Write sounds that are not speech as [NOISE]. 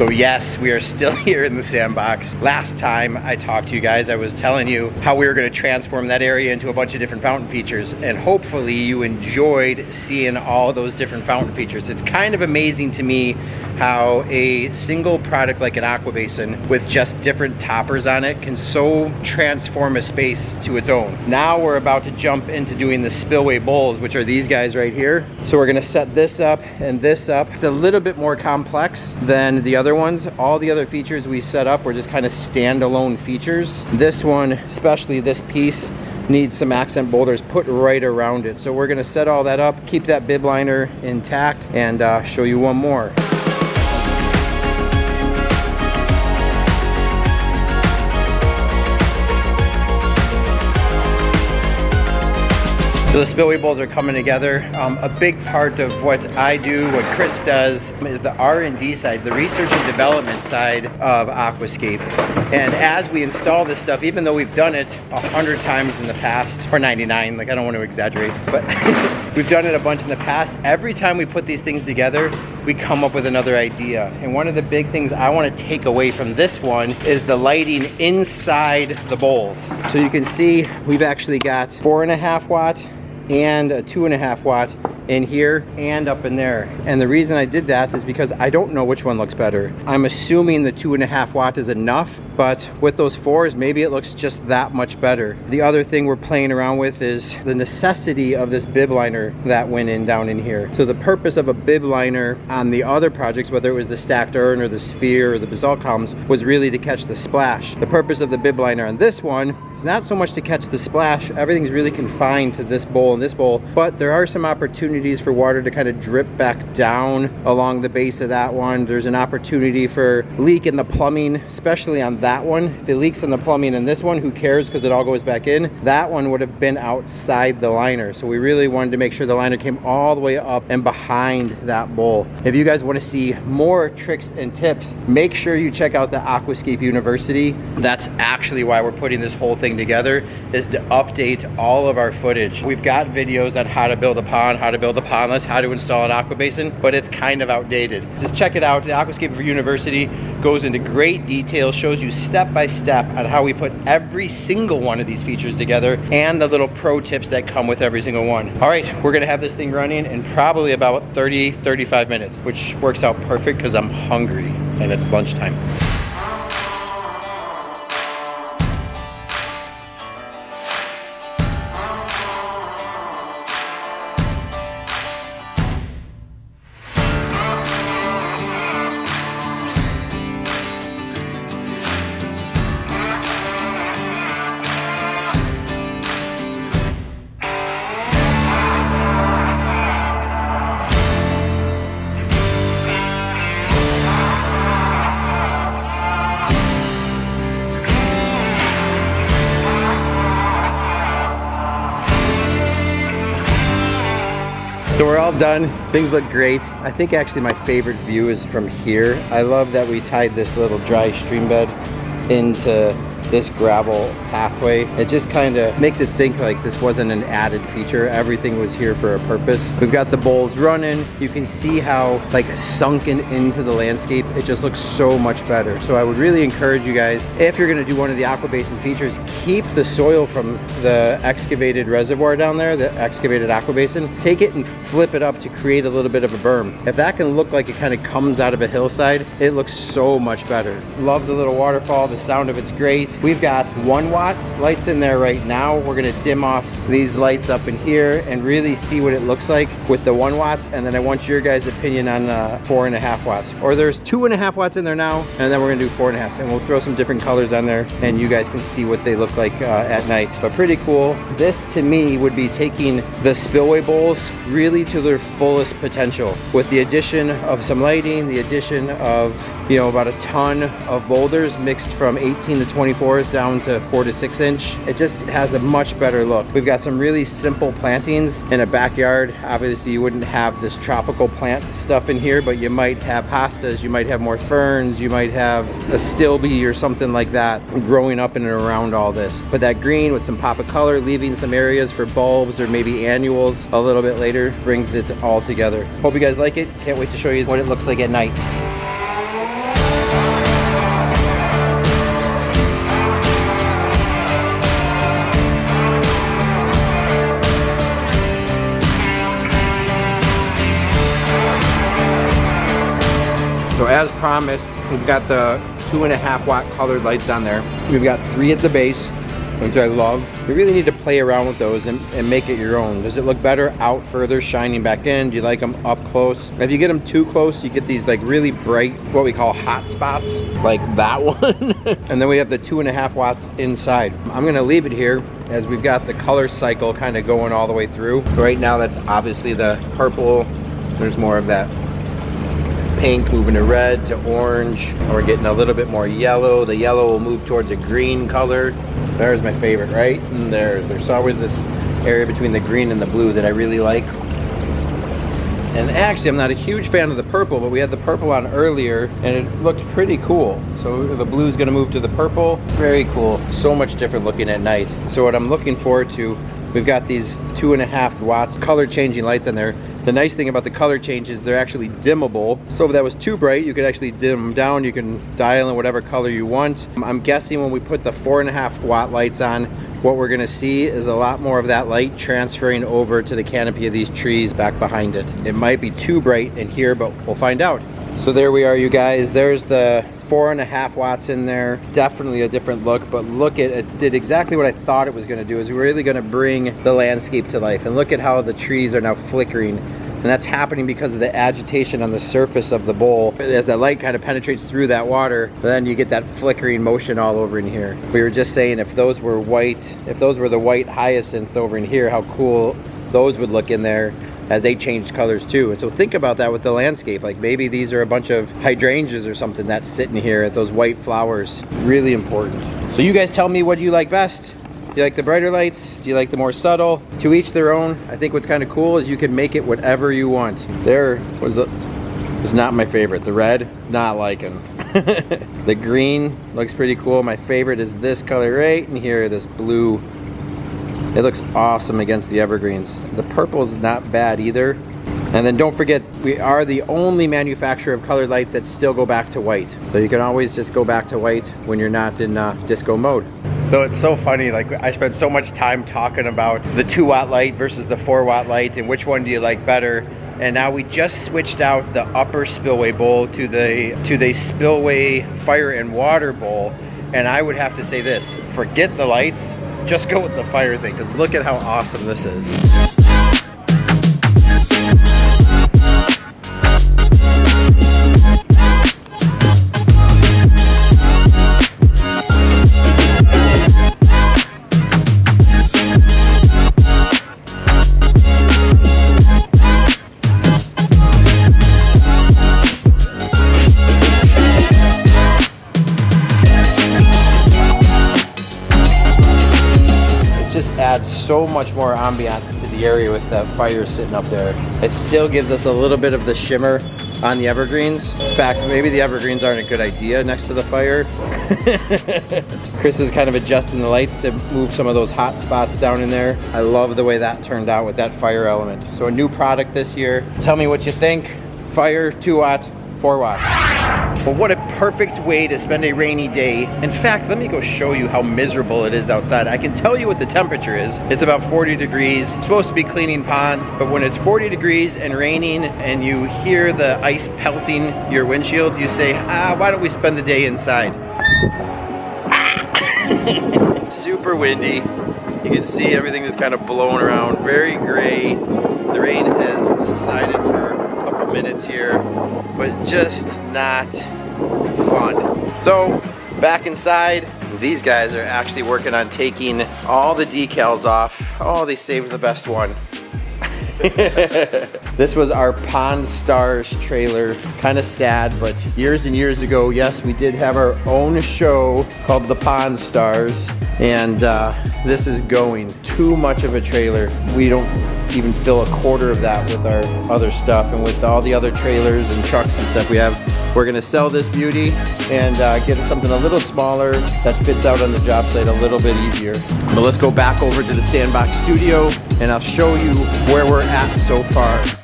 So yes, we are still [LAUGHS] here in the sandbox. Last time I talked to you guys, I was telling you how we were gonna transform that area into a bunch of different fountain features and hopefully you enjoyed seeing all those different fountain features. It's kind of amazing to me how a single product like an aqua basin with just different toppers on it can so transform a space to its own. Now we're about to jump into doing the spillway bowls, which are these guys right here. So we're gonna set this up and this up. It's a little bit more complex than the other ones. All the other features we set up were just kind of standalone features. This one, especially this piece, needs some accent boulders put right around it. So we're gonna set all that up, keep that bib liner intact, and uh, show you one more. So the spillway bowls are coming together. Um, a big part of what I do, what Chris does, is the R&D side, the research and development side of Aquascape. And as we install this stuff, even though we've done it a hundred times in the past, or 99, like I don't want to exaggerate, but [LAUGHS] we've done it a bunch in the past. Every time we put these things together, we come up with another idea. And one of the big things I want to take away from this one is the lighting inside the bowls. So you can see we've actually got four and a half watt and a two and a half watt in here and up in there. And the reason I did that is because I don't know which one looks better. I'm assuming the two and a half watt is enough, but with those fours, maybe it looks just that much better. The other thing we're playing around with is the necessity of this bib liner that went in down in here. So the purpose of a bib liner on the other projects, whether it was the stacked urn or the sphere or the basalt columns, was really to catch the splash. The purpose of the bib liner on this one is not so much to catch the splash. Everything's really confined to this bowl and this bowl, but there are some opportunities opportunities for water to kind of drip back down along the base of that one. There's an opportunity for leak in the plumbing, especially on that one. If it leaks in the plumbing in this one, who cares because it all goes back in. That one would have been outside the liner. So we really wanted to make sure the liner came all the way up and behind that bowl. If you guys want to see more tricks and tips, make sure you check out the Aquascape University. That's actually why we're putting this whole thing together is to update all of our footage. We've got videos on how to build a pond, how to build a pondless, how to install an aqua basin, but it's kind of outdated. Just check it out. The Aquascape University goes into great detail, shows you step by step on how we put every single one of these features together and the little pro tips that come with every single one. All right, we're gonna have this thing running in probably about 30, 35 minutes, which works out perfect because I'm hungry and it's lunchtime. Done. Things look great. I think actually my favorite view is from here. I love that we tied this little dry stream bed into this gravel pathway. It just kind of makes it think like this wasn't an added feature. Everything was here for a purpose. We've got the bowls running. You can see how like sunken into the landscape, it just looks so much better. So I would really encourage you guys, if you're gonna do one of the aqua basin features, keep the soil from the excavated reservoir down there, the excavated aqua basin, take it and flip it up to create a little bit of a berm. If that can look like it kind of comes out of a hillside, it looks so much better. Love the little waterfall, the sound of it's great. We've got one watt lights in there right now. We're gonna dim off these lights up in here and really see what it looks like with the one watts. And then I want your guys' opinion on uh, four and a half watts. Or there's two and a half watts in there now, and then we're gonna do four and a half. And we'll throw some different colors on there and you guys can see what they look like uh, at night. But pretty cool. This to me would be taking the spillway bowls really to their fullest potential with the addition of some lighting, the addition of, you know, about a ton of boulders mixed from 18 to 24s down to four to six inch. It just has a much better look. We've got some really simple plantings in a backyard. Obviously you wouldn't have this tropical plant stuff in here, but you might have hostas, you might have more ferns, you might have astilbe or something like that growing up in and around all this. But that green with some pop of color, leaving some areas for bulbs or maybe annuals a little bit later brings it all together. Hope you guys like it. Can't wait to show you what it looks like at night. As promised, we've got the two and a half watt colored lights on there. We've got three at the base, which I love. You really need to play around with those and, and, make it your own. Does it look better out further, shining back in? Do you like them up close? If you get them too close, you get these like really bright, what we call hot spots, like that [LAUGHS] one. and then we have the two and a half watts inside. I'm gonna leave it here as we've got the color cycle kind of going all the way through. Right now, that's obviously the purple. There's more of that pink moving to red to orange. And we're getting a little bit more yellow. The yellow will move towards a green color. There's my favorite, right? And there's, there's always this area between the green and the blue that I really like. And actually, I'm not a huge fan of the purple, but we had the purple on earlier and it looked pretty cool. So the blue is gonna move to the purple. Very cool. So much different looking at night. So what I'm looking forward to, we've got these two and a half watts color changing lights on there. The nice thing about the color changes, they're actually dimmable. So if that was too bright, you could actually dim them down. You can dial in whatever color you want. I'm guessing when we put the four and a half watt lights on, what we're gonna see is a lot more of that light transferring over to the canopy of these trees back behind it. It might be too bright in here, but we'll find out. So there we are, you guys. There's the four and a half watts in there. Definitely a different look, but look at it did exactly what I thought it was gonna do. Is really gonna bring the landscape to life. And look at how the trees are now flickering. And that's happening because of the agitation on the surface of the bowl. As that light kind of penetrates through that water, then you get that flickering motion all over in here. We were just saying if those were white, if those were the white hyacinths over in here, how cool those would look in there as they changed colors too. And so think about that with the landscape. Like maybe these are a bunch of hydrangeas or something that's sitting here at those white flowers. Really important. So you guys tell me what you like best. Do you like the brighter lights? Do you like the more subtle? To each their own. I think what's kind of cool is you can make it whatever you want. There was a, was not my favorite. The red, not liking. [LAUGHS] the green looks pretty cool. My favorite is this color right in here, this blue it looks awesome against the evergreens. The purple is not bad either. And then don't forget, we are the only manufacturer of colored lights that still go back to white. So you can always just go back to white when you're not in uh, disco mode. So it's so funny, like I spent so much time talking about the two watt light versus the four watt light and which one do you like better. And now we just switched out the upper spillway bowl to the, to the spillway fire and water bowl. And I would have to say this, forget the lights, just go with the fire thing because look at how awesome this is. So much more ambiance to the area with that fire sitting up there. It still gives us a little bit of the shimmer on the evergreens. In fact, maybe the evergreens aren't a good idea next to the fire. [LAUGHS] Chris is kind of adjusting the lights to move some of those hot spots down in there. I love the way that turned out with that fire element. So a new product this year. Tell me what you think. Fire, two watt, four watt. Well, what a perfect way to spend a rainy day. In fact, let me go show you how miserable it is outside. I can tell you what the temperature is. It's about 40 degrees. It's supposed to be cleaning ponds, but when it's 40 degrees and raining and you hear the ice pelting your windshield, you say, ah, why don't we spend the day inside? [COUGHS] Super windy. You can see everything is kind of blowing around, very gray. The rain minutes here, but just not fun. So back inside, these guys are actually working on taking all the decals off. Oh, they saved the best one. [LAUGHS] this was our Pond Stars trailer. Kind of sad, but years and years ago, yes, we did have our own show called The Pond Stars. And uh, this is going too much of a trailer. We don't even fill a quarter of that with our other stuff. And with all the other trailers and trucks and stuff we have, we're gonna sell this beauty and uh, get something a little smaller that fits out on the job site a little bit easier. But let's go back over to the Sandbox studio and I'll show you where we're at so far.